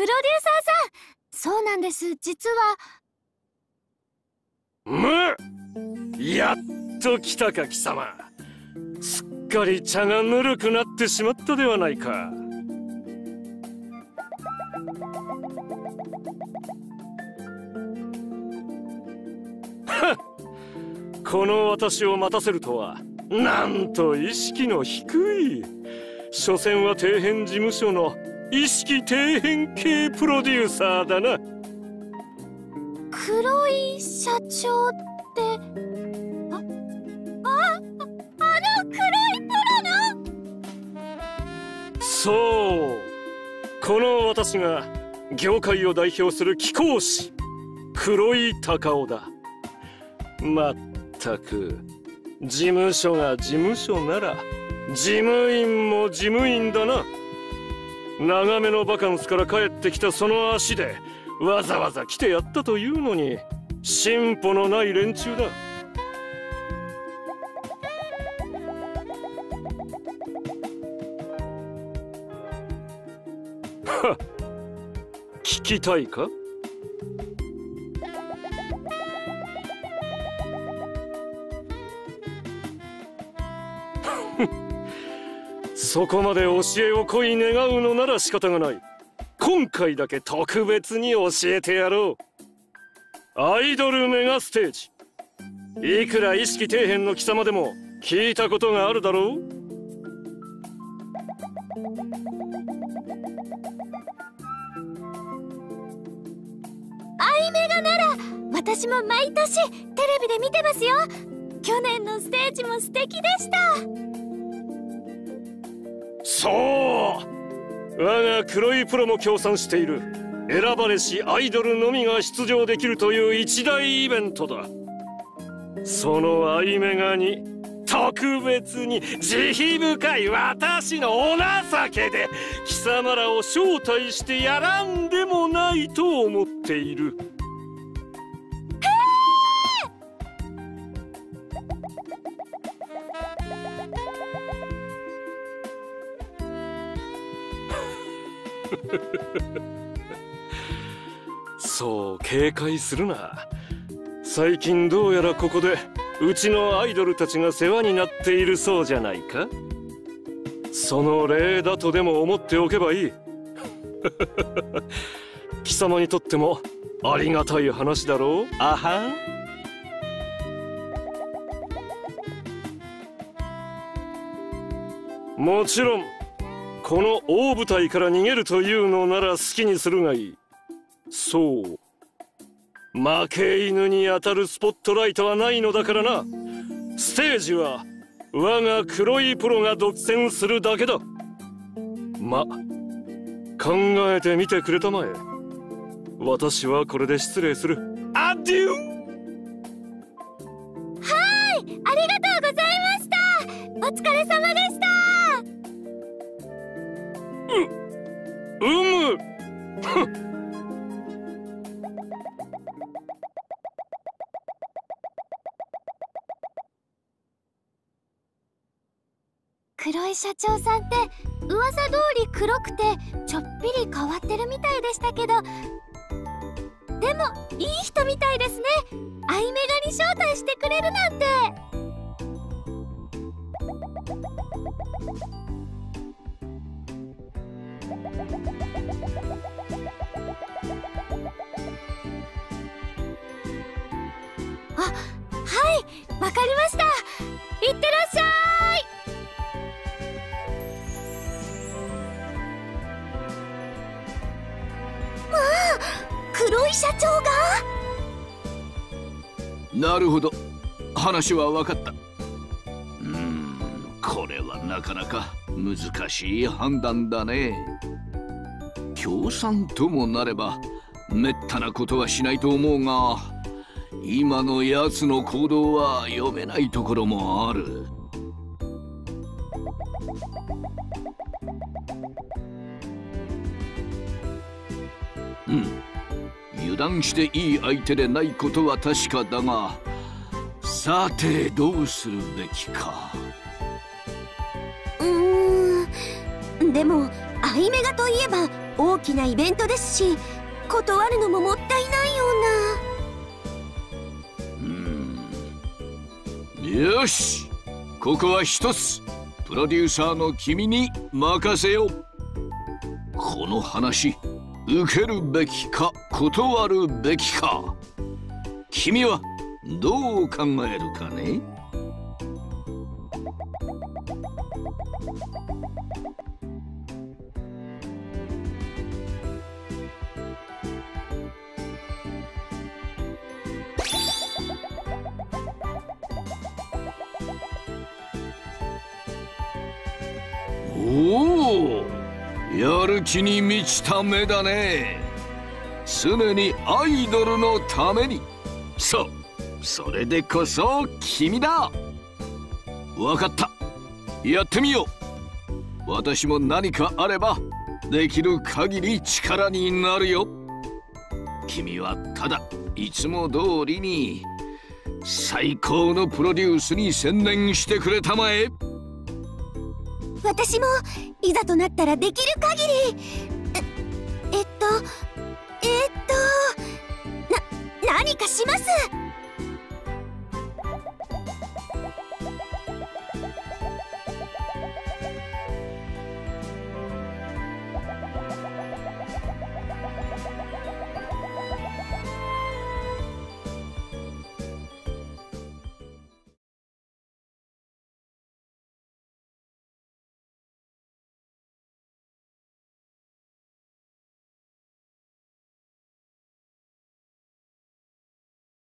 プロデューサーさん。そうなんです。実は。むやっと来たか貴様。すっかり茶がぬるくなってしまったではないか。この私を待たせるとはなんと意識の低い。所詮は底辺事務所の意識底辺系プロデューサーだな。黒い社長ってああああの黒いプロの？そう。この私が業界を代表する貴公子黒い高尾だ。まったく事務所が事務所なら事務員も事務員だな長めのバカンスから帰ってきたその足でわざわざ来てやったというのに進歩のない連中だ。聞きたいか？フ ッそこまで教えを恋願うのなら仕方がない。今回だけ特別に教えてやろう。アイドルメガステージ。いくら意識底辺の貴様でも聞いたことがあるだろう？アイメガなら私も毎年テレビで見てますよ。去年のステージも素敵でした。そう我が黒いプロも協賛している選ばれしアイドルのみが出場できるという一大イベントだそのアイメガに特別に慈悲深い私のお情けで貴様らを招待してやらんでもないと思っている。そう警戒するな。最近どうやらここでうちのアイドルたちが世話になっているそうじゃないか。その礼だとでも思っておけばいい。貴様にとってもありがたい話だろう。あはん。もちろんこの大舞台から逃げるというのなら好きにするがいい。そう。負け犬に当たるスポットライトはないのだからな。ステージは我が黒いプロが独占するだけだ。ま考えてみてくれたまえ。私はこれで失礼する。アデュー！はい！ありがとうございました！お疲れ様でしたうむ黒い社長さんって噂通り黒くてちょっぴり変わってるみたいでしたけど。でもいい人みたいですね。アイメガに招待してくれるなんて。あはいわかりました。いってらっしゃい。まあ黒い社長が。なるほど。話は分かった。うんこれはなかなか難しい判断だね。協賛ともなればめったなことはしないと思うが今のやつの行動は読めないところもある。うん。油断していい相手でないことは確かだがさてどうするべきか。うーん。でもアイメガといえば大きなイベントですし断るのももったいないような。うん。よし。ここは一つプロデューサーの君に任せよう。この話受けるべきか断るべきか。君はどう考えるかね？おおやる気に満ちた目だね。常にアイドルのために。そうそれでこそ君だ。わかった。やってみよう。私も何かあればできる限り力になるよ。君はただいつも通りに最高のプロデュースに専念してくれたまえ。私もいざとなったらできる限り。ええっとえっとな何かします。